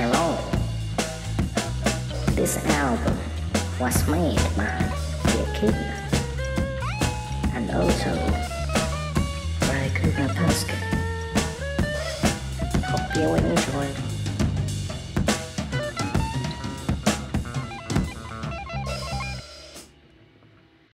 Hello. This album was made by the Yakina and also by Kuga Pascal. Hope you enjoyed.